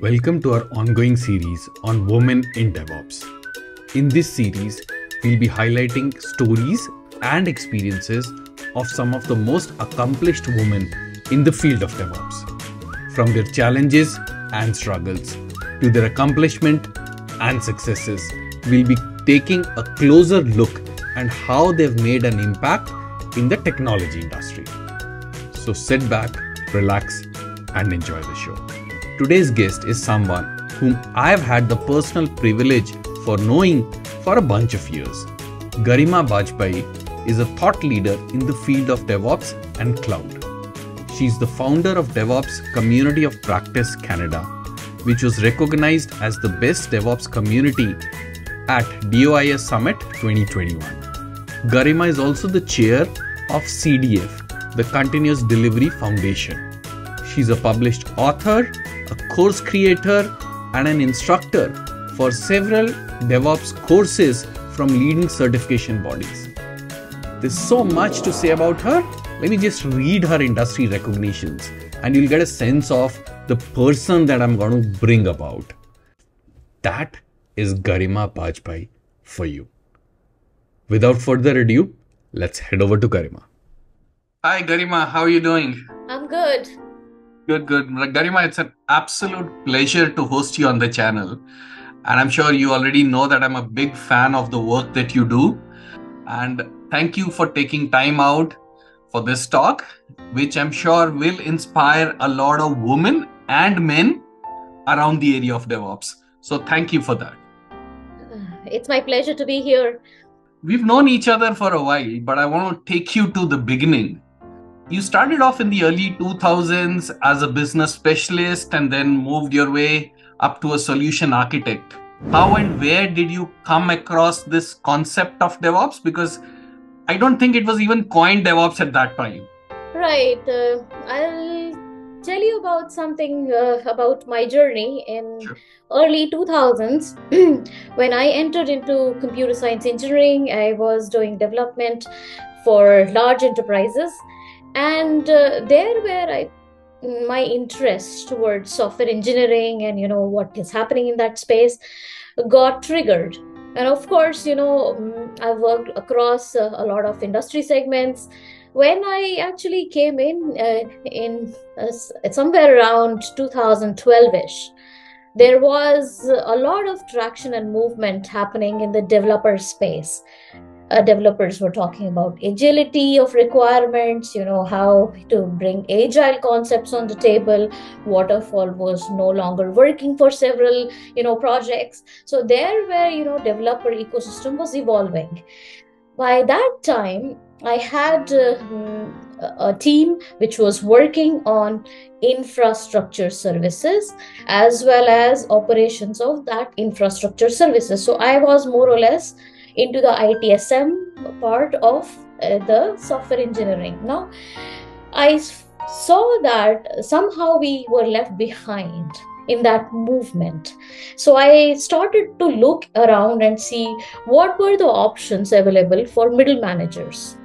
Welcome to our ongoing series on women in DevOps. In this series, we'll be highlighting stories and experiences of some of the most accomplished women in the field of DevOps, from their challenges and struggles to their accomplishment and successes. We'll be taking a closer look at how they've made an impact in the technology industry. So sit back, relax, and enjoy the show. Today's guest is someone whom I've had the personal privilege for knowing for a bunch of years. Garima Bajpai is a thought leader in the field of DevOps and cloud. She's the founder of DevOps Community of Practice Canada, which was recognized as the best DevOps community at DOIS Summit 2021. Garima is also the chair of CDF, the Continuous Delivery Foundation. She's a published author, a course creator, and an instructor for several DevOps courses from leading certification bodies. There's so much to say about her. Let me just read her industry recognitions and you'll get a sense of the person that I'm going to bring about. That is Garima Bajpai for you. Without further ado, let's head over to Garima. Hi, Garima. How are you doing? I'm good. Good, good. Garima, it's an absolute pleasure to host you on the channel. And I'm sure you already know that I'm a big fan of the work that you do. And thank you for taking time out for this talk, which I'm sure will inspire a lot of women and men around the area of DevOps. So thank you for that. Uh, it's my pleasure to be here. We've known each other for a while, but I want to take you to the beginning you started off in the early 2000s as a business specialist and then moved your way up to a solution architect. How and where did you come across this concept of DevOps? Because I don't think it was even coined DevOps at that time. Right. Uh, I'll tell you about something uh, about my journey in sure. early 2000s when i entered into computer science engineering i was doing development for large enterprises and uh, there where i my interest towards software engineering and you know what is happening in that space got triggered. And of course you know mm, i've worked across uh, a lot of industry segments. When i actually came in uh, in uh, somewhere around 2012ish there was a lot of traction and movement happening in the developer space uh, developers were talking about agility of requirements you know how to bring agile concepts on the table. Waterfall was no longer working for several you know projects. So there where you know developer ecosystem was evolving. By that time i had uh, a team which was working on infrastructure services as well as operations of that infrastructure services. So i was more or less into the ITSM part of uh, the software engineering. Now, I saw that somehow we were left behind in that movement. So I started to look around and see what were the options available for middle managers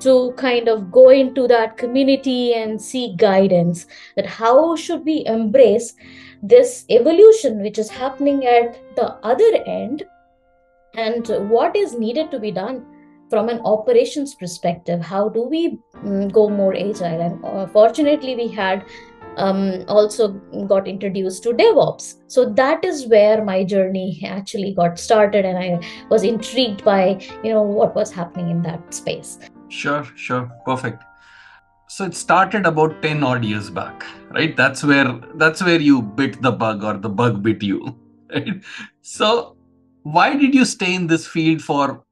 to kind of go into that community and seek guidance that how should we embrace this evolution which is happening at the other end and what is needed to be done from an operations perspective? How do we um, go more agile? And uh, fortunately we had um, also got introduced to devops. So that is where my journey actually got started and i was intrigued by you know what was happening in that space. Sure sure. Perfect. So it started about 10 odd years back right? That's where that's where you bit the bug or the bug bit you right? So why did you stay in this field for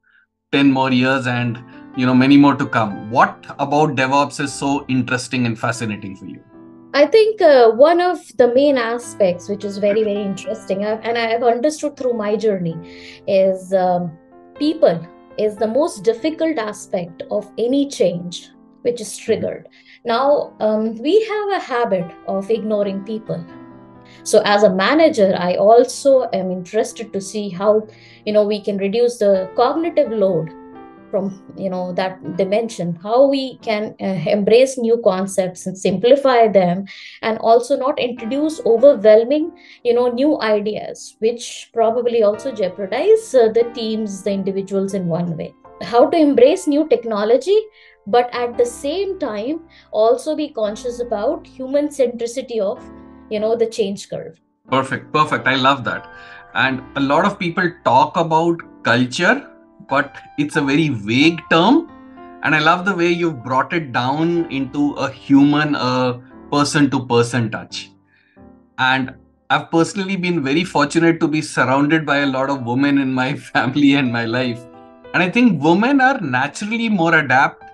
10 more years and you know many more to come? What about devops is so interesting and fascinating for you? I think uh, one of the main aspects which is very very interesting uh, and i have understood through my journey is um, people is the most difficult aspect of any change which is triggered. Now um, we have a habit of ignoring people so as a manager i also am interested to see how you know we can reduce the cognitive load from you know that dimension how we can uh, embrace new concepts and simplify them and also not introduce overwhelming you know new ideas which probably also jeopardize uh, the teams the individuals in one way. How to embrace new technology but at the same time also be conscious about human centricity of you know the change curve. Perfect perfect. I love that. And a lot of people talk about culture but it's a very vague term. And i love the way you've brought it down into a human a person to person touch. And i've personally been very fortunate to be surrounded by a lot of women in my family and my life. And i think women are naturally more adept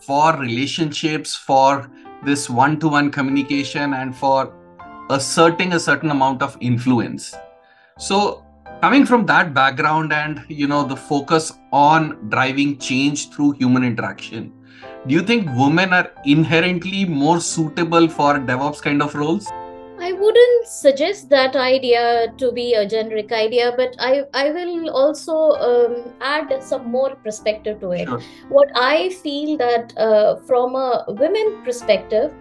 for relationships for this one to one communication and for asserting a certain amount of influence so coming from that background and you know the focus on driving change through human interaction do you think women are inherently more suitable for devops kind of roles I wouldn't suggest that idea to be a generic idea, but I, I will also um, add some more perspective to it. Sure. What I feel that uh, from a women perspective,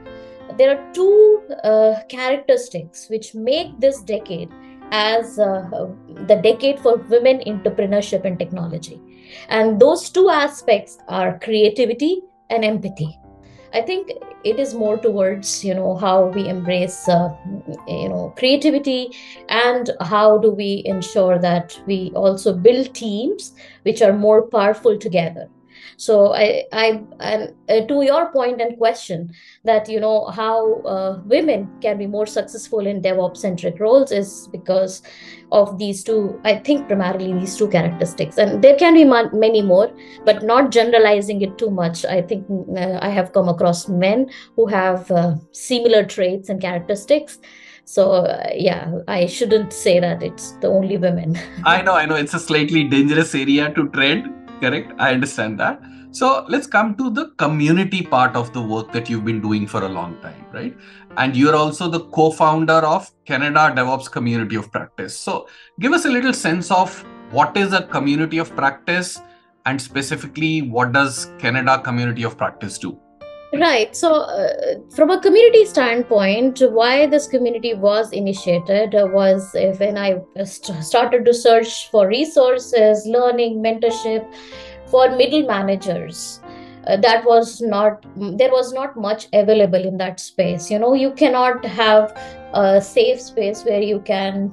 there are two uh, characteristics which make this decade as uh, the decade for women entrepreneurship and technology. And those two aspects are creativity and empathy. I think it is more towards you know how we embrace uh, you know creativity and how do we ensure that we also build teams which are more powerful together so i i and uh, to your point and question that you know how uh, women can be more successful in devops centric roles is because of these two i think primarily these two characteristics. And there can be many more but not generalizing it too much. I think uh, i have come across men who have uh, similar traits and characteristics. So uh, yeah i shouldn't say that it's the only women. I know i know. It's a slightly dangerous area to tread correct. I understand that. So let's come to the community part of the work that you've been doing for a long time right? And you're also the co-founder of canada devops community of practice. So give us a little sense of what is a community of practice and specifically what does canada community of practice do Right. So, uh, from a community standpoint, why this community was initiated was when I st- started to search for resources, learning, mentorship for middle managers. Uh, that was not there was not much available in that space you know you cannot have a safe space where you can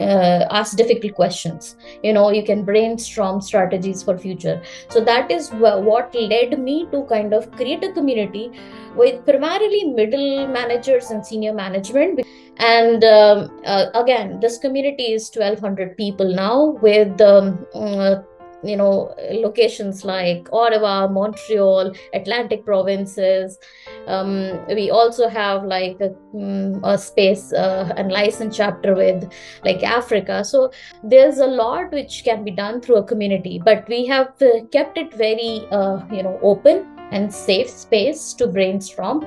uh, ask difficult questions. You know you can brainstorm strategies for future. So that is what led me to kind of create a community with primarily middle managers and senior management. And um, uh, again this community is 1200 people now with um, uh, you know locations like ottawa montreal atlantic provinces. Um, we also have like a, um, a space uh, and license chapter with like africa. So there's a lot which can be done through a community but we have uh, kept it very uh, you know open and safe space to brainstorm.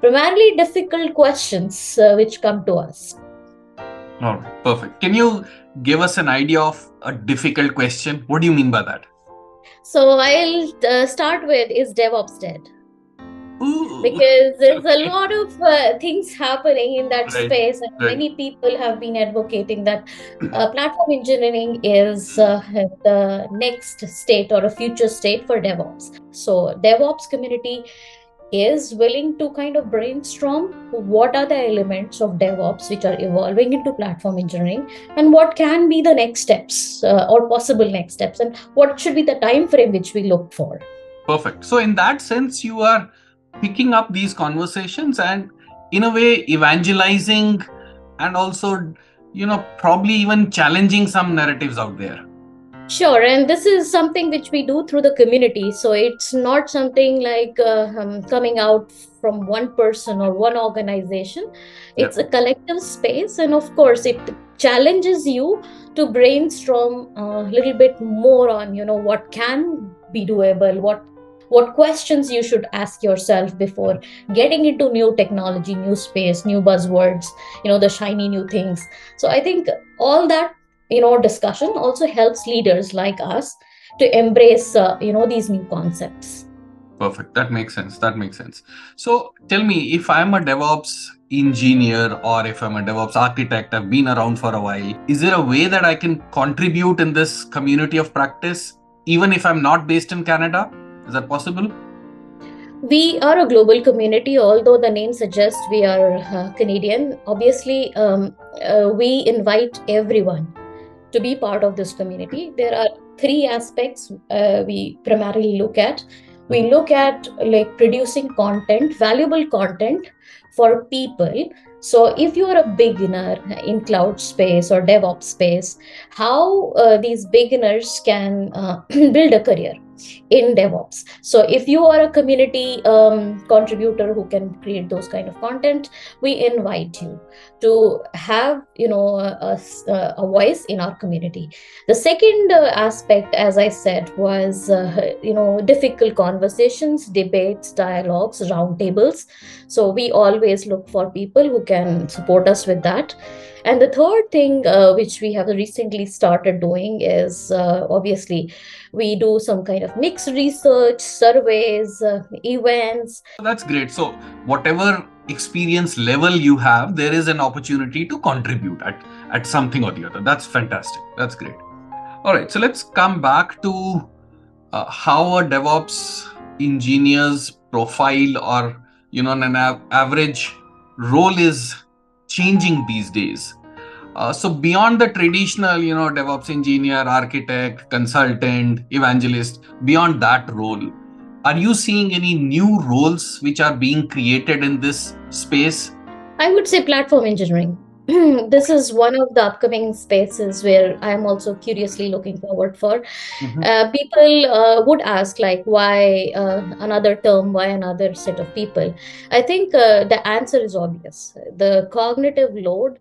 Primarily difficult questions uh, which come to us. All right perfect. Can you give us an idea of a difficult question. What do you mean by that? So I'll uh, start with is DevOps dead? Ooh. Because there's a lot of uh, things happening in that right. space, and right. many people have been advocating that uh, platform engineering is uh, the next state or a future state for DevOps. So, DevOps community is willing to kind of brainstorm what are the elements of DevOps which are evolving into platform engineering and what can be the next steps uh, or possible next steps and what should be the time frame which we look for. Perfect. So in that sense, you are picking up these conversations and in a way evangelizing and also you know probably even challenging some narratives out there Sure, and this is something which we do through the community. So it's not something like uh, um, coming out from one person or one organization. It's yeah. a collective space, and of course, it challenges you to brainstorm a little bit more on you know what can be doable, what what questions you should ask yourself before getting into new technology new space new buzzwords you know the shiny new things so i think all that you know discussion also helps leaders like us to embrace uh, you know these new concepts. Perfect. That makes sense. That makes sense. So tell me if i'm a devops engineer or if i'm a devops architect i've been around for a while is there a way that i can contribute in this community of practice even if i'm not based in canada? Is that possible? We are a global community, although the name suggests we are uh, Canadian. Obviously, um, uh, we invite everyone to be part of this community. There are three aspects uh, we primarily look at. We look at like producing content, valuable content for people. So, if you are a beginner in cloud space or DevOps space, how uh, these beginners can uh, build a career in DevOps. So if you are a community um, contributor who can create those kind of content, we invite you to have you know a, a voice in our community. The second uh, aspect, as I said, was uh, you know difficult conversations, debates, dialogues, roundtables. So we always look for people who can support us with that. And the third thing, uh, which we have recently started doing, is uh, obviously we do some kind of mixed research, surveys, uh, events. That's great. So, whatever experience level you have, there is an opportunity to contribute at, at something or the other. That's fantastic. That's great. All right. So, let's come back to uh, how a DevOps engineer's profile or you know an av- average role is changing these days uh, so beyond the traditional you know devops engineer architect consultant evangelist beyond that role are you seeing any new roles which are being created in this space i would say platform engineering this is one of the upcoming spaces where I am also curiously looking forward for. Mm-hmm. Uh, people uh, would ask, like, why uh, another term, why another set of people? I think uh, the answer is obvious. The cognitive load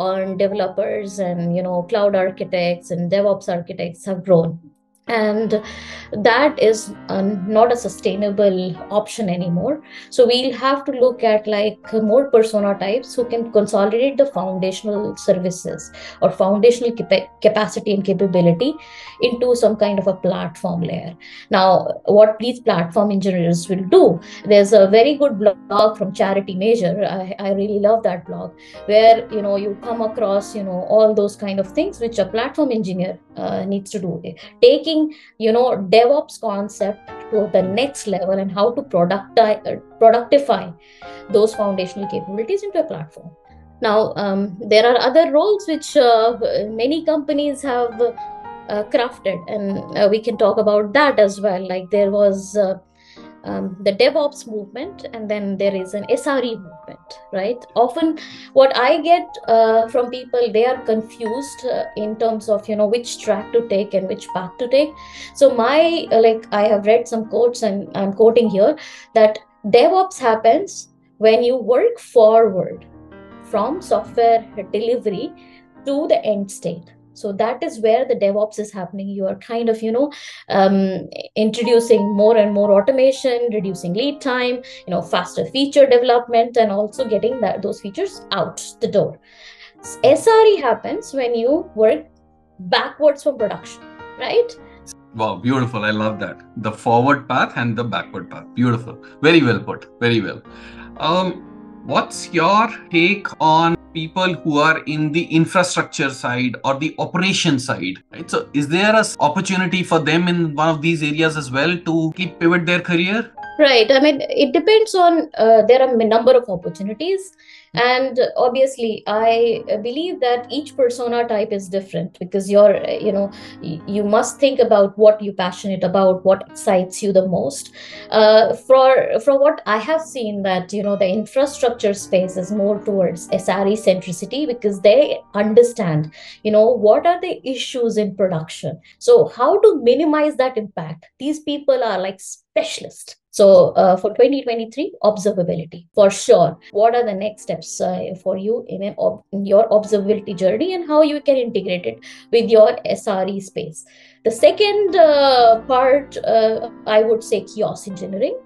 on developers and you know cloud architects and DevOps architects have grown and that is uh, not a sustainable option anymore. So we'll have to look at like more persona types who can consolidate the foundational services or foundational cap- capacity and capability into some kind of a platform layer. Now what these platform engineers will do there's a very good blog from Charity Majors. I, I really love that blog where you know you come across you know all those kind of things which a platform engineer uh, needs to do. Taking taking you know devops concept to the next level and how to producti- uh, productify those foundational capabilities into a platform. Now um, there are other roles which uh, many companies have uh, crafted and uh, we can talk about that as well. Like there was uh, um, the DevOps movement, and then there is an SRE movement, right? Often, what I get uh, from people, they are confused uh, in terms of you know which track to take and which path to take. So my uh, like I have read some quotes, and I'm quoting here that DevOps happens when you work forward from software delivery to the end state so that is where the devops is happening. You are kind of you know um, introducing more and more automation reducing lead time you know faster feature development and also getting that those features out the door. Sre happens when you work backwards from production right? Wow beautiful. I love that. The forward path and the backward path. Beautiful. Very well put. Very well. Um what's your take on people who are in the infrastructure side or the operation side right? So is there a opportunity for them in one of these areas as well to keep pivot their career? Right. I mean it depends on uh, there are a number of opportunities and obviously i believe that each persona type is different because you're you know you must think about what you're passionate about what excites you the most. Uh, for for what i have seen that you know the infrastructure space is more towards sre centricity because they understand you know what are the issues in production. So how to minimize that impact? These people are like specialists so uh, for 2023, observability for sure. What are the next steps uh, for you in, ob- in, your observability journey and how you can integrate it with your SRE space? The second uh, part, uh, I would say chaos engineering.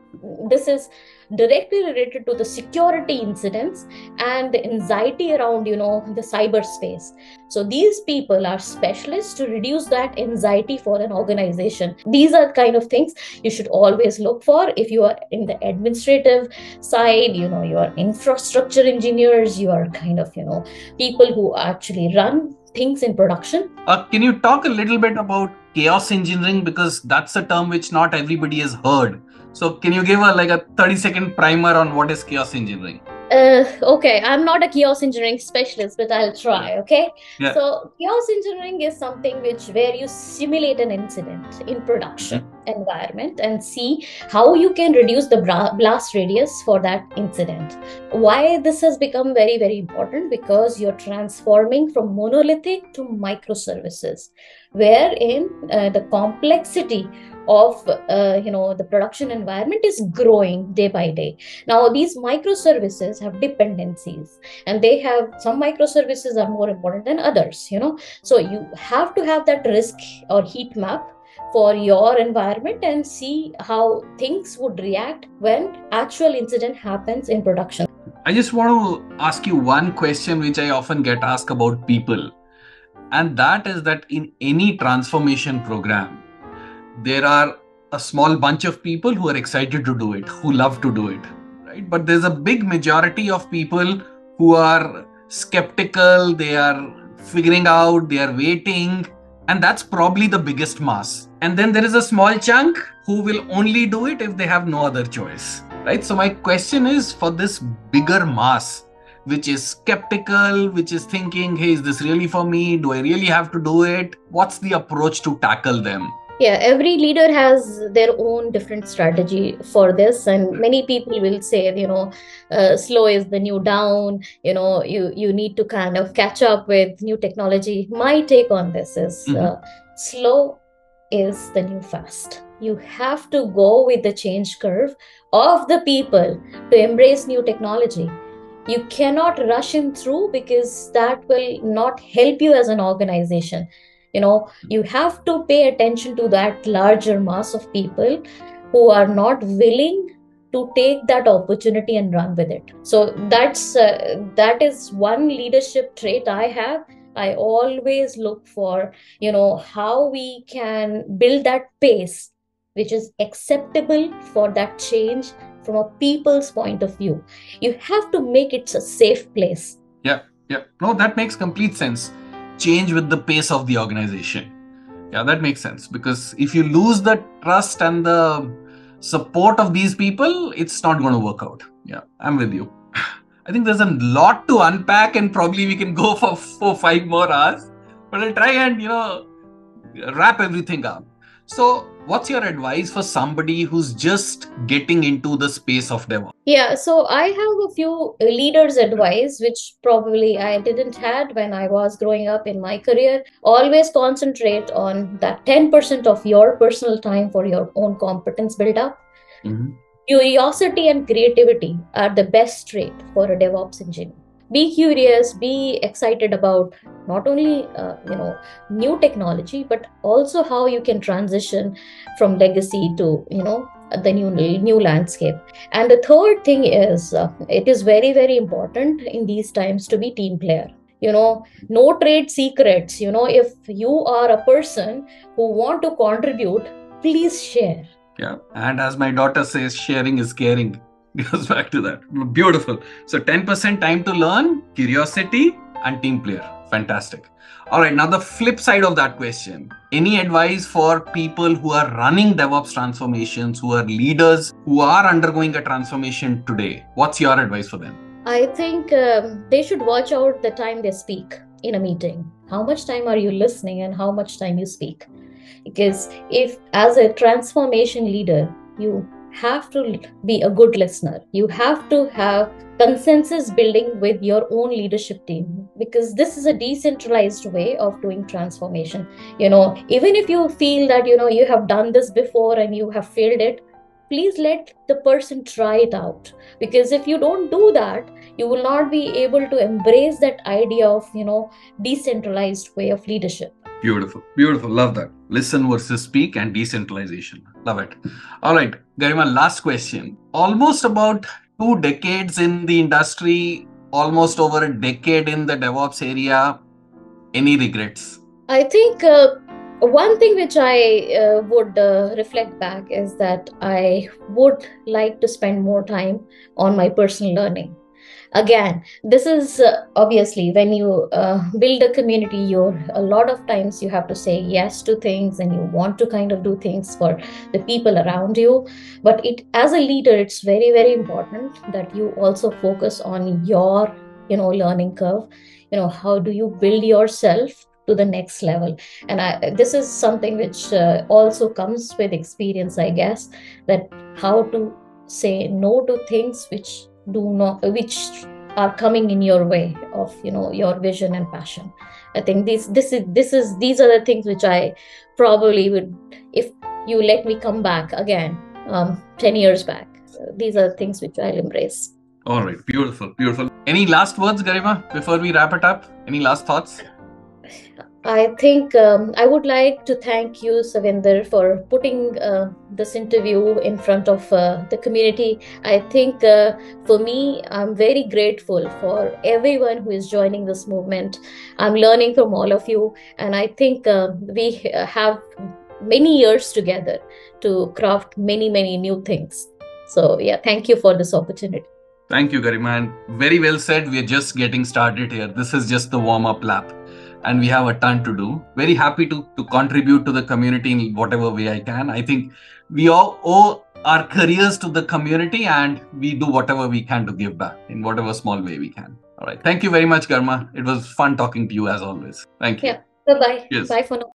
This is directly related to the security incidents and the anxiety around you know the cyberspace so these people are specialists to reduce that anxiety for an organization. These are kind of things you should always look for if you are in the administrative side you know you are infrastructure engineers you are kind of you know people who actually run things in production. Uh, can you talk a little bit about chaos engineering? Because that's a term which not everybody has heard so can you give a like a 30 second primer on what is chaos engineering? Uh, okay, I'm not a chaos engineering specialist, but I'll try. Okay. Yeah. So chaos engineering is something which where you simulate an incident in production mm-hmm. Environment and see how you can reduce the blast radius for that incident. Why this has become very very important? Because you're transforming from monolithic to microservices, wherein uh, the complexity of uh, you know the production environment is growing day by day. Now these microservices have dependencies and they have some microservices are more important than others you know. So you have to have that risk or heat map for your environment and see how things would react when actual incident happens in production i just want to ask you one question which i often get asked about people and that is that in any transformation program there are a small bunch of people who are excited to do it, who love to do it, right? But there's a big majority of people who are skeptical, they are figuring out, they are waiting, and that's probably the biggest mass. And then there is a small chunk who will only do it if they have no other choice, right? So, my question is for this bigger mass, which is skeptical, which is thinking, hey, is this really for me? Do I really have to do it? What's the approach to tackle them? Yeah every leader has their own different strategy for this and many people will say you know uh, slow is the new down you know you you need to kind of catch up with new technology. My take on this is mm-hmm. uh, slow is the new fast. You have to go with the change curve of the people to embrace new technology. You cannot rush in through because that will not help you as an organization you know you have to pay attention to that larger mass of people who are not willing to take that opportunity and run with it. So that's uh, that is one leadership trait i have. I always look for you know how we can build that pace which is acceptable for that change from a people's point of view. You have to make it a safe place. Yeah yeah. No that makes complete sense change with the pace of the organization. Yeah, that makes sense because if you lose the trust and the support of these people, it's not going to work out. Yeah, I'm with you. I think there's a lot to unpack, and probably we can go for four, five more hours. But I'll try and you know wrap everything up. So, what's your advice for somebody who's just getting into the space of DevOps? Yeah, so I have a few leaders' advice, which probably I didn't had when I was growing up in my career. Always concentrate on that 10% of your personal time for your own competence build up. Mm-hmm. Curiosity and creativity are the best trait for a DevOps engineer be curious be excited about not only uh, you know new technology but also how you can transition from legacy to you know the new new landscape and the third thing is uh, it is very very important in these times to be team player you know no trade secrets you know if you are a person who want to contribute please share yeah and as my daughter says sharing is caring goes back to that. Beautiful. So 10% time to learn, curiosity, and team player. Fantastic. All right, now the flip side of that question. Any advice for people who are running DevOps transformations, who are leaders, who are undergoing a transformation today? What's your advice for them? I think um, they should watch out the time they speak in a meeting. How much time are you listening and how much time you speak? Because if, as a transformation leader, you have to be a good listener. You have to have consensus building with your own leadership team because this is a decentralized way of doing transformation. You know, even if you feel that, you know, you have done this before and you have failed it, please let the person try it out because if you don't do that you will not be able to embrace that idea of you know decentralized way of leadership Beautiful, beautiful. Love that. Listen versus speak and decentralization. Love it. All right, Garima, last question. Almost about two decades in the industry, almost over a decade in the DevOps area. Any regrets? I think uh, one thing which I uh, would uh, reflect back is that I would like to spend more time on my personal learning again this is uh, obviously when you uh, build a community you're a lot of times you have to say yes to things and you want to kind of do things for the people around you. But it as a leader it's very very important that you also focus on your you know learning curve. You know how do you build yourself to the next level? And I, this is something which uh, also comes with experience i guess that how to say no to things which do not which are coming in your way of you know your vision and passion. I think this this is this is these are the things which i probably would if you let me come back again um, 10 years back these are things which i'll embrace. All right. Beautiful. Beautiful. Any last words garima before we wrap it up? Any last thoughts I think um, I would like to thank you, Savinder, for putting uh, this interview in front of uh, the community. I think uh, for me, I'm very grateful for everyone who is joining this movement. I'm learning from all of you, and I think uh, we have many years together to craft many, many new things. So, yeah, thank you for this opportunity. Thank you, Garima. And very well said. We are just getting started here. This is just the warm up lap and we have a ton to do. Very happy to, to contribute to the community in whatever way I can. I think we all owe our careers to the community and we do whatever we can to give back in whatever small way we can. All right. Thank you very much, Garima. It was fun talking to you as always. Thank you. Yeah. Bye bye. Bye for now.